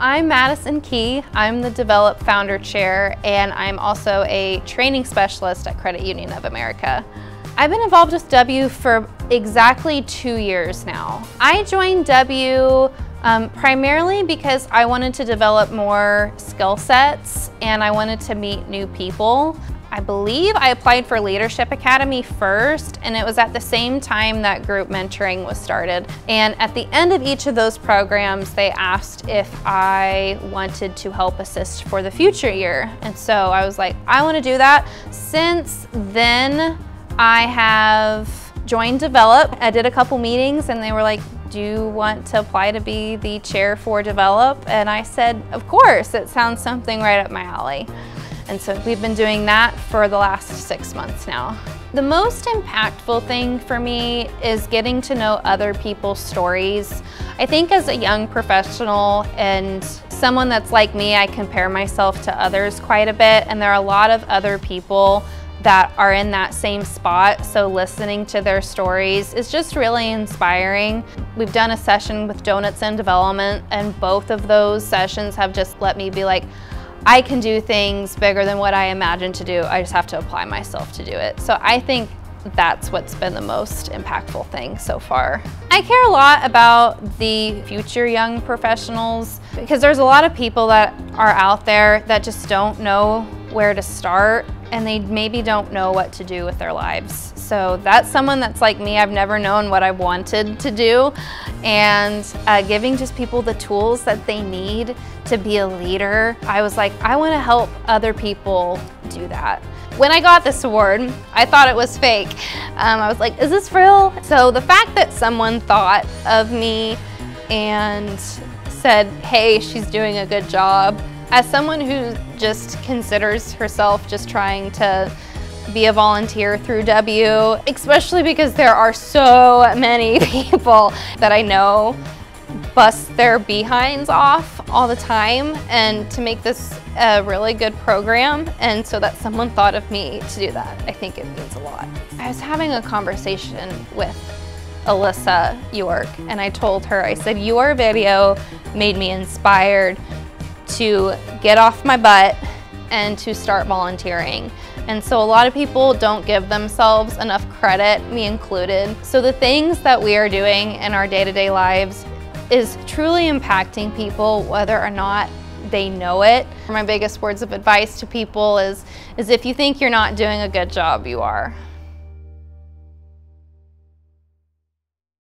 I'm Madison Key. I'm the Develop Founder Chair and I'm also a training specialist at Credit Union of America. I've been involved with W for exactly two years now. I joined W um, primarily because I wanted to develop more skill sets and I wanted to meet new people. I believe I applied for Leadership Academy first, and it was at the same time that group mentoring was started. And at the end of each of those programs, they asked if I wanted to help assist for the future year. And so I was like, I want to do that. Since then, I have joined Develop. I did a couple meetings and they were like, do you want to apply to be the chair for Develop? And I said, of course, it sounds something right up my alley. And so we've been doing that for the last six months now. The most impactful thing for me is getting to know other people's stories. I think as a young professional and someone that's like me, I compare myself to others quite a bit and there are a lot of other people that are in that same spot. So listening to their stories is just really inspiring. We've done a session with Donuts and Development and both of those sessions have just let me be like, I can do things bigger than what I imagined to do. I just have to apply myself to do it. So I think that's what's been the most impactful thing so far. I care a lot about the future young professionals because there's a lot of people that are out there that just don't know where to start and they maybe don't know what to do with their lives. So that's someone that's like me. I've never known what I wanted to do and uh, giving just people the tools that they need to be a leader. I was like, I want to help other people do that. When I got this award, I thought it was fake. Um, I was like, is this real? So the fact that someone thought of me and said, hey, she's doing a good job, as someone who just considers herself just trying to be a volunteer through W, especially because there are so many people that I know bust their behinds off all the time and to make this a really good program and so that someone thought of me to do that, I think it means a lot. I was having a conversation with Alyssa York and I told her, I said, your video made me inspired to get off my butt and to start volunteering. And so a lot of people don't give themselves enough credit, me included. So the things that we are doing in our day-to-day -day lives is truly impacting people whether or not they know it. My biggest words of advice to people is, is if you think you're not doing a good job, you are.